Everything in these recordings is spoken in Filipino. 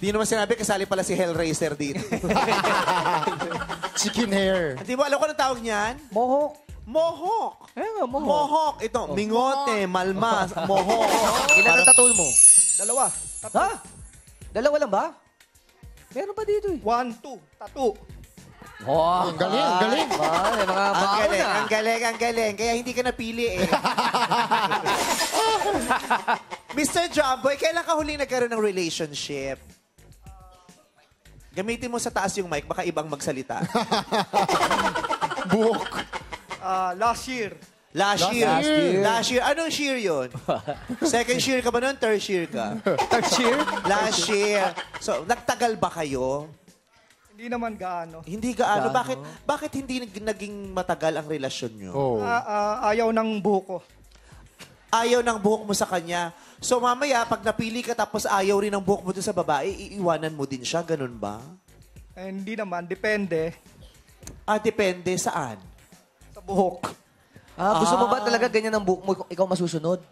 Di naman sinabi, kasali pala si Hellraiser dito. Chicken hair. Hindi mo alam ko anong tawag niyan? Mohawk. Mohawk. Eh nga, mohawk. Mohawk. Ito, mingote, malmas, mohawk. Ilan ang tattoo mo? Dalawa. Ha? Dalawa lang ba? Meron pa dito eh. One, two. Tattoo. Wow. Ang galing, ang galing. Ah, may mga Ang baon galing, na. ang galing, ang galing. Kaya hindi ka napili eh. Mr. Jumboy, kailan ka huling nagkaroon ng relationship? Gamitin mo sa taas yung mic, baka ibang magsalita. Buhok. Ah, last year. Last, Last year. year. Last year. Anong shear yun? Second shear ka ba nun? Third shear ka? Third year? Last year. So, nagtagal ba kayo? Hindi naman gaano. Hindi gaano. Bakit, bakit hindi nag- naging matagal ang relasyon nyo? Oh. Ah, ah, ayaw ng buko. Ayaw ng buhok mo sa kanya. So mamaya, pag napili ka tapos ayaw rin ng buhok mo dun sa babae, iiwanan mo din siya. Ganun ba? Eh, hindi naman. Depende Ah, depende saan. sa buhok. Ah, gusto mo ba talaga ganyan ang buhok mo, ikaw masusunod?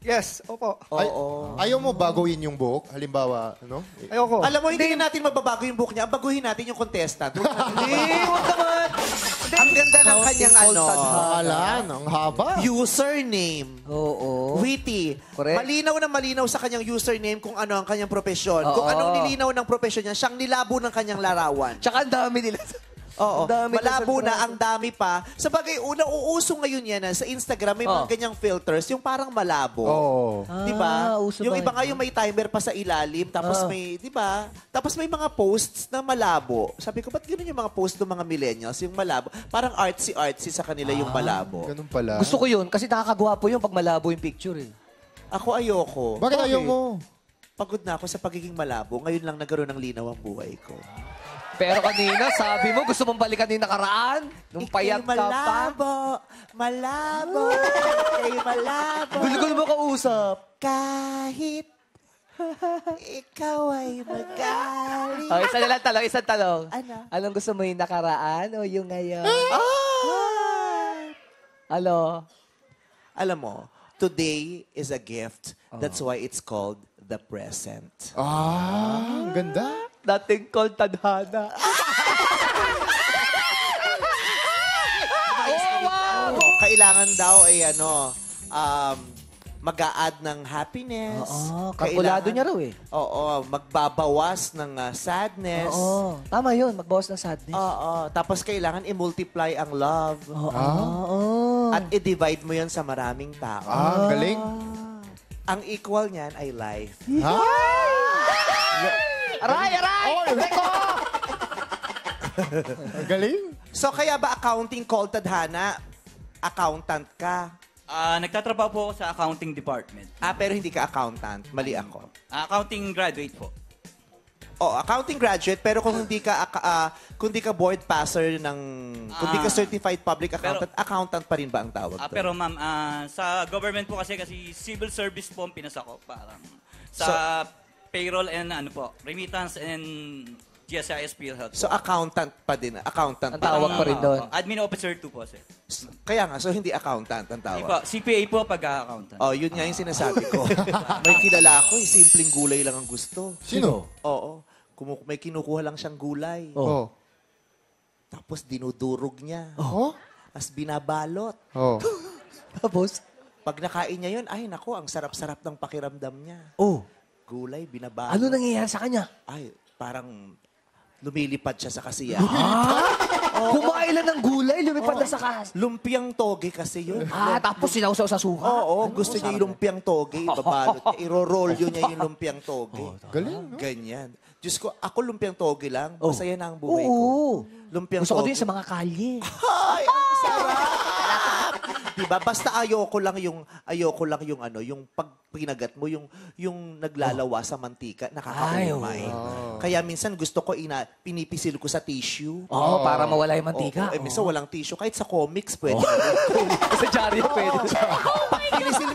Yes, opo. Ay, Oo. ayaw mo baguhin yung buhok? Halimbawa, ano? Ayoko. Alam mo, hindi natin mababago yung buhok niya. Ang baguhin natin yung contestant. Huwag natin- Hindi, huwag naman. Ang ganda ng kanyang ano, Alan, ang haba. username. Oo. Witty. Correct. Malinaw na malinaw sa kanyang username kung ano ang kanyang profesyon. Oo. Kung anong nilinaw ng profesyon niya, siyang nilabo ng kanyang larawan. Tsaka ang dami nila. Oo. Dami Malabo na ang dami pa. Sa bagay, una, uuso ngayon yan. ah, Sa Instagram, may mga Oh. ganyang filters, yung parang malabo. Oo. Di ba? Ah, uso yung ba iba yun? nga yung may timer pa sa ilalim, tapos Ah. may, di ba? Tapos may mga posts na malabo. Sabi ko, ba't ganun yung mga posts ng mga millennials? Yung malabo. Parang artsy-artsy sa kanila yung malabo. Ganun pala. Gusto ko yun kasi nakakagwapo yun pag malabo yung picture eh. Ako ayoko. Bakit ayaw mo? Pagod na ako sa pagiging malabo. Ngayon lang nagkaroon ng linaw ang buhay ko. Pero kanina, sabi mo, gusto mong balikan yung nakaraan? Nung payat ka pa? malabo, malabo, ika'y malabo. Gulo-gulo mo kausap. Kahit ikaw ay magaling. Oh, isa na lang talong, isang talong. Ano? Anong gusto mo yung nakaraan o yung ngayon? Ah! Ano? Alam mo, today is a gift. That's why it's called the present. Ah, ang ganda. Dating called tadhana. Oh, kailangan daw ay ano, um, mag-a-add ng happiness. Oo, kalkulado Kailangan- niya raw eh. Oo, magbabawas ng ah, sadness. Oo. Tama yun, magbawas ng sadness. Oo, tapos kailangan i-multiply ang love. Oo. At i-divide mo yan sa maraming tao. Ah, ang galing. Ang equal niyan ay life. Ha? Aray, aray! Teko! Ang galing. So kaya ba accounting called tadhana? Accountant ka. Ah, nagtatrabaho po ako sa accounting department. Ah, pero hindi ka accountant. Mali ako. Ah, accounting graduate po. Oh, accounting graduate, pero kung hindi ka aka- ah, kung hindi ka board passer ng kung hindi ka Ah. certified public accountant, Pero- accountant pa rin ba ang tawag Ah, doon? pero ma'am, ah, sa government po kasi kasi civil service po ang pinasa ko. Parang sa payroll and ano po, remittance and GSIS PhilHealth. So accountant pa din, accountant. Ang pa tawag pa rin doon. opo. Admin officer 2 po, sir. Kaya nga, so hindi accountant ang Hindi tawag. po, CPA po pag-accountant. Oh, yun nga yung sinasabi ko. may kilala ako, eh, simpleng gulay lang ang gusto. Sino? Oo. Kumu- may kinukuha lang siyang gulay. Oh. Tapos dinudurog niya. Oh? Tapos binabalot. Oh. Tapos? Pag nakain niya yun, ay nako, ang sarap-sarap ng pakiramdam niya. Oh. Gulay, binabalot. Ano nangyayari sa kanya? Ay, parang lumilipad siya sa kasiyahan. Kumain lang ng gulay, lumipad na sa kas. Lumpiang toge kasi yun. Ah, tapos sinausaw sa suka. Oo, gusto niya yung lumpiang toge, babalot niya. Iro-roll yun niya yung lumpiang toge. Galing, no? Ganyan. Diyos ko, ako lumpiang toge lang. Oh. Masaya na ang buhay ko. Oo. Lumpiang Gusto ko toge. din sa mga kalye. Ay, ang sarap! Diba? Basta ayoko lang yung ayoko lang yung ano, yung pag pinagat mo yung yung naglalawa sa mantika, nakakaumay. Kaya minsan gusto ko ina pinipisil ko sa tissue. Oo, para mawala yung mantika. Oo, eh, minsan walang tissue. Kahit sa comics, pwede. sa dyaryo pwede.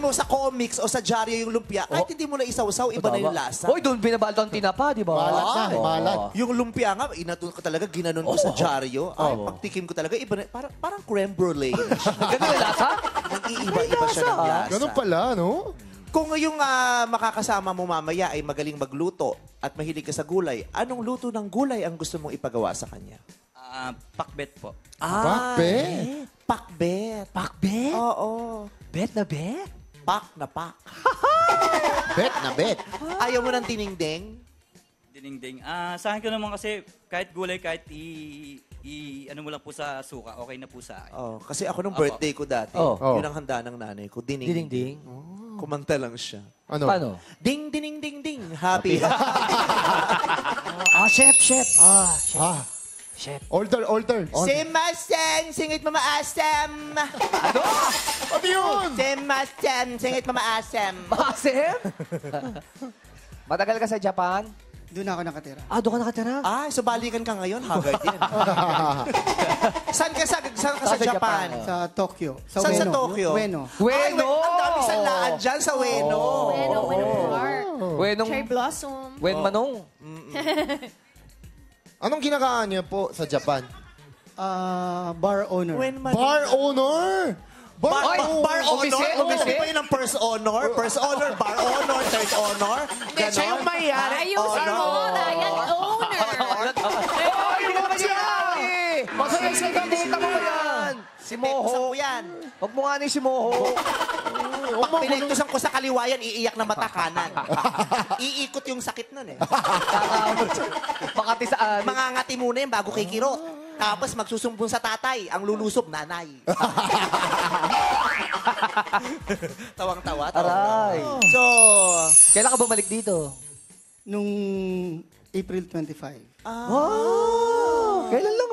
Mo sa comics o sa dyaryo yung lumpia, kahit hindi mo na isawsaw, iba na yung lasa. Hoy, doon binabalto ang tinapa, di ba? Malat na, Oo. malat. Yung lumpia nga, inatun ko talaga, ginanon ko sa dyaryo. Ay, pagtikim ko talaga, iba na, parang, parang creme brulee. Ganun yung lasa? Nag-iiba-iba siya ng lasa. Ganun pala, no? Kung yung ah, makakasama mo mamaya ay magaling magluto at mahilig ka sa gulay, anong luto ng gulay ang gusto mong ipagawa sa kanya? Ah, pakbet po. Pakbet? Pakbet. Pakbet? Oo. Bet na bet? Pak na pak. Bet na bet. Ayaw mo ng tiningding? Dinding-ding. Ah, sa akin ko naman kasi kahit gulay, kahit i, i ano mo lang po sa suka, okay na po sa akin. Oh, kasi ako nung birthday ko dati, Oh. Oh. yun ang handa ng nanay ko. Dining. Ding-ding. Kumanta lang siya. Ano? Paano? Ding, dining, ding, ding. Happy. Ah, chef, chef. Ah, chef. Ah, Chef. order, order. Simasang, singit mamaasam. Ano yun? Simasang, singit mamaasam. Masem? Matagal ka sa Japan? Doon ako nakatira. Ah, doon ka nakatira? Ah, so balikan ka ngayon, Haggard din. saan ka sa, saan ka sa, Sa Japan? Japan. Sa Tokyo. Sa Saan sa. Tokyo? Ueno. Ay, Ueno! we- ang dami sanlaan dyan sa Ueno. Bueno, bueno park. Wenong... Cherry blossom. Wen Manong. Anong kinakaan niyo po sa Japan? Ah, bar owner. When man- Bar owner! Bar, Bar, Ay, bar, bar honor? officer, O kasi officer. ba yun ang first honor? First honor, bar honor, third honor? Ganon? Ayusin mo, Ryan, owner. Ay, hindi naman yan! Masaya sa gagawin mo yan! Si Moho. ko yan? Huwag mo nga ni si Moho. Pag pinagtusan ko sa kaliwayan, iiyak na mata kanan. Iikot yung sakit nun eh. Makati saan? Mangangati muna yan bago kay Kirot. Tapos magsusumbong sa tatay. Ang lulusob, nanay. Tawang-tawa. Aray. tawang-tawa. So, Kailan ka bumalik dito? Nung April 25. Oh, kailan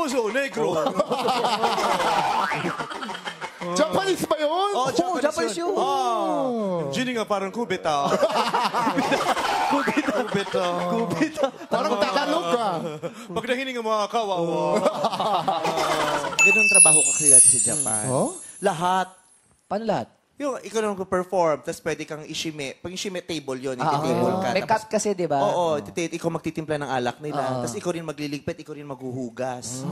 bozo, negro. Japanese ba yun? Oh, Oh, Japanese yun. Ah, genie nga parang kubita. kubita. Kubita. Kubita. Parang Tagalog ka. Pag nahining ang mga kawawa. Ganun trabaho ka kasi dati sa Japan. Oh? Lahat. Paano lahat? Yung ikaw naman perform tapos pwede kang ishime. Pag ishime table yun, Ah, iti-table ka. May Tapos- cut kasi, di ba? Oo, titi- ikaw magtitimpla ng alak nila. Ah. Tapos ikaw rin magliligpit, ikaw rin maghuhugas.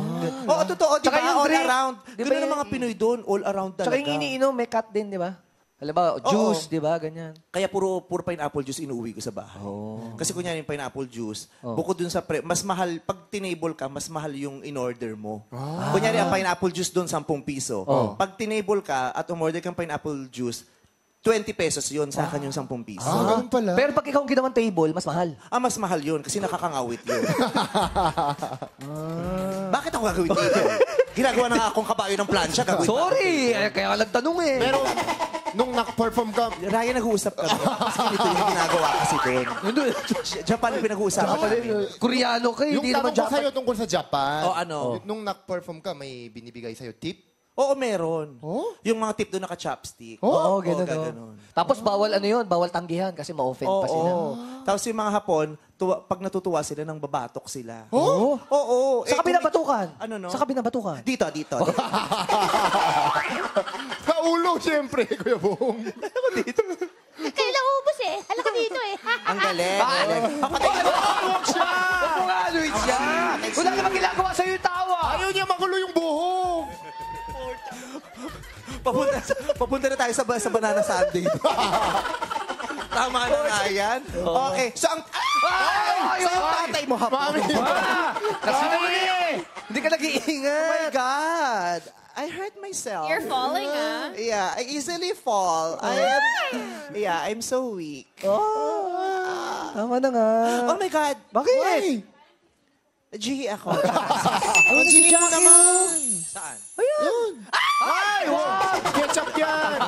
Oo, totoo, di Tsaka ba? yung All drink. around. Di ba Ganun ang yung- mga Pinoy doon, all around talaga. Tsaka yung iniinom, may cut din, di ba? Halimbawa, juice, di ba? Ganyan. Kaya puro puro pineapple juice inuwi ko sa bahay. Kasi kunyari yung pineapple juice, bukod dun sa pre, mas mahal pag tinable ka, mas mahal yung in-order mo. Kunyari ang pineapple juice doon 10 piso. Pag tinable ka at umorder kang pineapple juice, 20 pesos yun sa akin yung 10 piso. Ah, ganun pala. Pero pag ikaw ang ginawang table, mas mahal. Ah, mas mahal yun kasi nakakangawit yun. Bakit ako gagawin dito? Ginagawa na nga akong kabayo ng plansya. Gagawin pa Sorry! Eh, kaya ka nagtanong eh. Pero, nung nak-perform ka. Ryan, nag-uusap kami. Kasi ganito yung ginagawa kasi doon. Japan yung pinag-uusapan namin. Koreano ka, eh, yung hindi naman tanong ko Japan. sa'yo tungkol sa Japan. Oh, ano? Nung nak-perform ka, may binibigay sa'yo tip? Oo, meron. Oh? Yung mga tip doon naka-chopstick. Oo, ganun. Oo, oh. gaganon. Tapos bawal ano yun, bawal tanggihan kasi ma-offend Oo. pa sila. Tapos yung mga Hapon, tuwa, pag natutuwa sila, nang babatok sila. Oo. Oo. Saka kung- binabatukan. Ano, no? Saka binabatukan. Dito, dito. Kaulo, siyempre, Kuya Bong. Kailang ubos eh. Alam ko dito eh. Ang galing. ang galing. Huwag siya! Luis siya! Wala namang ginagawa sa'yo yung tawa! Ayaw niya magulo yung buhok. Papunta, papunta na tayo sa, sa banana sundae. Tama na nga yan. Okay. So, ang... Ay! So, ang tatay mo, Hapon. Mami, Kasi ka Oh my nag-iingat! God. I hurt myself. You're falling ah. Yeah, I easily fall. I am... Yeah, I'm so weak. Tama na nga. Oh my God. Bakit? G ako. Ang sinin mo naman. Saan? Ay, wag! Ketchup yan!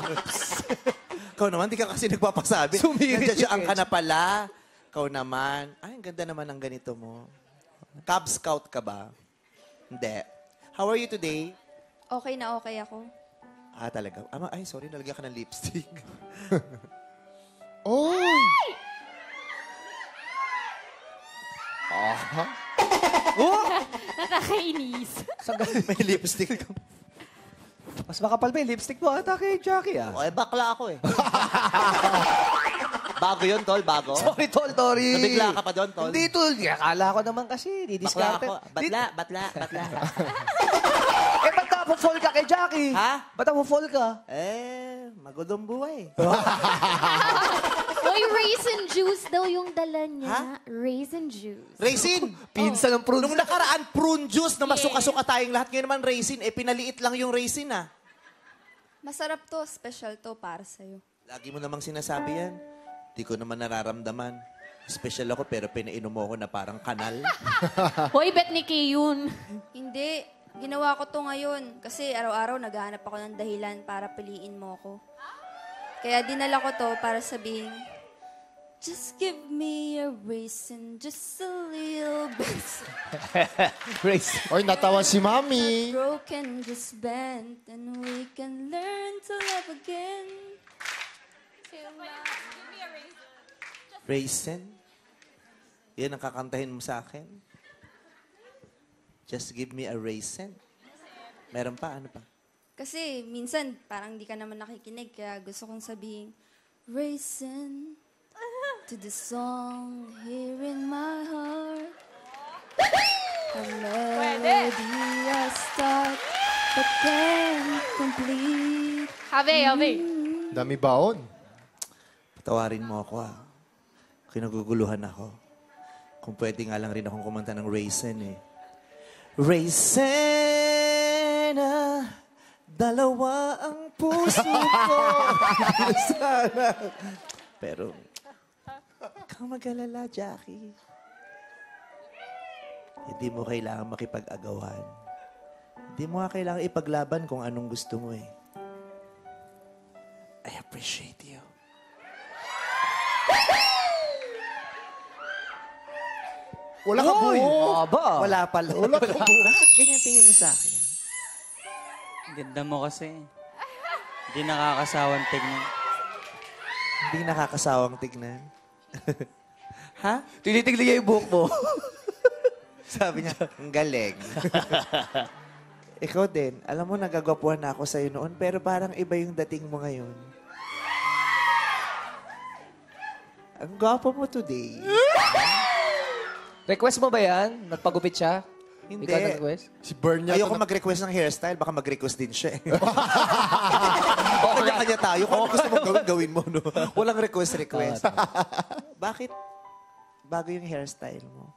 Ikaw naman, di ka kasi nagpapasabi. Sumirit Nandiyan ka na pala. Ikaw naman. Ay, ang ganda naman ng ganito mo. Cub Scout ka ba? Hindi. How are you today? Okay na okay ako. Ah, talaga. Ama, ay, sorry, nalagyan ka ng lipstick. Oy! Nakakainis. May lipstick. Mas makapal pa yung lipstick mo ata kay Jackie ah. O, eh, bakla ako eh. bago yun, tol, bago. Sorry, Tol, Tori. Nabigla ka pa doon, Tol? Hindi, Tol. Akala ko naman kasi. Bakla Didiskarte. ako. Batla, batla, batla. Eh, ba't na fall ka kay Jackie? Ha? Ba't na fall ka? eh, magudong buhay. Uy, raisin juice daw yung dala niya. Ha? Raisin juice. Raisin! Pinsan ng prunes. Nung nakaraan, prune juice na masuka-suka tayong lahat. Ngayon naman, raisin. Eh, pinaliit lang yung raisin, ah. Masarap to, special to para sa'yo. Lagi mo namang sinasabi yan. Di ko naman nararamdaman. Special ako, pero pinainom mo ako na parang kanal. Hoy, bet ni Kay yun. Hindi, ginawa ko to ngayon. Kasi araw-araw naghahanap ako ng dahilan para piliin mo ako. Kaya dinala ko to para sabihin, Just give me a reason, just a little bit. Grace. Oy, natawa si Mami. Broken, just bent, and we can learn to love again. Raisin? Yan ang kakantahin mo sa akin? Just give me a raisin? Meron pa? Ano pa? Kasi minsan parang di ka naman nakikinig, kaya gusto kong sabihin, Racing to the song here in my heart. A melody I start but can't complete. Habe, habe. Dami baon. Patawarin mo ako ah. Kinaguguluhan ako. Kung pwede nga lang rin akong kumanta ng Raisin eh. Raisin ah, dalawa ang puso ko. Sana. Pero, kang mag-alala, Jackie. Hindi mo kailangan makipag-agawan. Hindi mo nga kailangan ipaglaban kung anong gusto mo eh. I appreciate you. Wala ka buhok. Aba. Wala pala. Wala ka Bakit ganyan tingin mo sa akin? Ang Ganda mo kasi. Hindi nakakasawang tignan. Hindi nakakasawang tignan. ha? Tinitigli niya yung buhok mo. Sabi niya, ang galing. Ikaw din, alam mo, nagagwapuhan na ako sa'yo noon, pero parang iba yung dating mo ngayon. Ang gwapo mo today. Request mo ba yan? Nagpagupit siya? Hindi. Ikaw nag-request? Si Bern yata. Ayoko na- mag-request ng hairstyle, baka mag-request din siya eh. Kanya-kanya tayo. Kung ano gusto mo gawin, gawin mo. No? Walang request-request. Bakit bago yung hairstyle mo?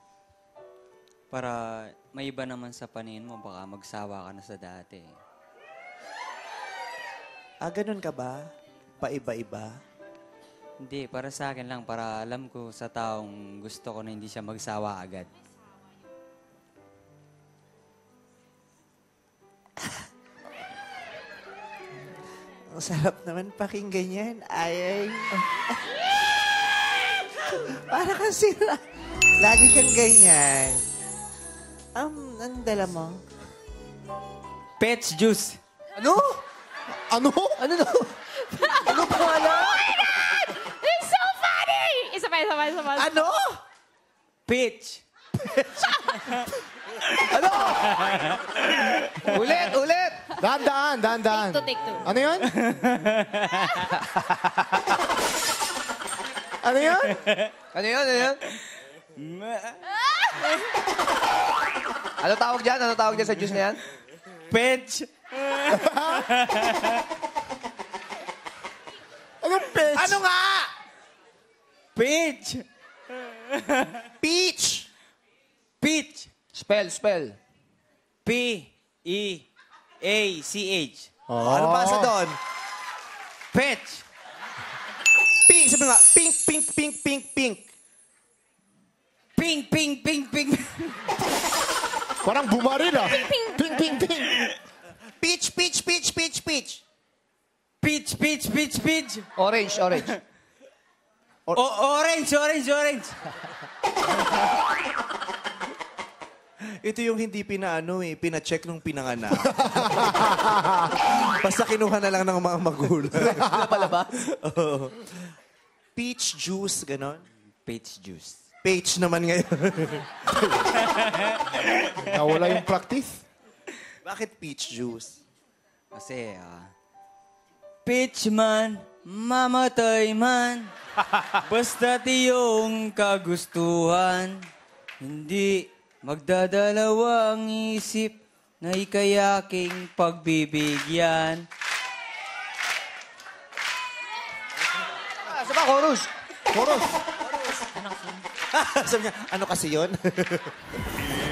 Para may iba naman sa paningin mo, baka magsawa ka na sa dati. Ah, ganun ka ba? Paiba-iba? Hindi, para sa akin lang, para alam ko sa taong gusto ko na hindi siya magsawa agad. Ang sarap naman pakinggan yan. Ay, ay. Para kasi la- lagi kang ganyan. Um, anong dala mo? Pets juice! Ano? Ano? Ano no? ano pangalan? It's so funny! Isa pa, isa pa, isa pa. Ano? Peach! Ano? ulit, ulit. Daan, daan. Take two, take two. Ano yun? ano yun? Ano yun? Ano yun? Ano tawag dyan? Ano tawag dyan sa juice na yan? Peach! Anong pets? Ano nga? Peach! Peach! Peach! Spell, spell. P-E-A-C-H. Ano basa doon? Peach! Pink, sabi nga, pink, pink, pink, pink, pink. Ping, ping, ping, ping. Parang bumaril ah. Ping, ping, ping. Peach, peach, peach, peach, peach. Peach, peach, peach, peach. Orange, orange. O- orange, orange, orange. Ito yung hindi pinaano eh, pina-check nung pinanganak. Basta kinuha na lang ng mga magulang. Pala ba? Oo. Peach juice, ganon. Peach juice. Page naman ngayon. Nawala yung practice. Bakit peach juice? Kasi, ah... Pitch man, mamatay man, basta't iyong kagustuhan, hindi magdadalawang isip na ikay aking pagbibigyan. Ah, sa ba, chorus? Chorus. Sabi niya, ano kasi yon?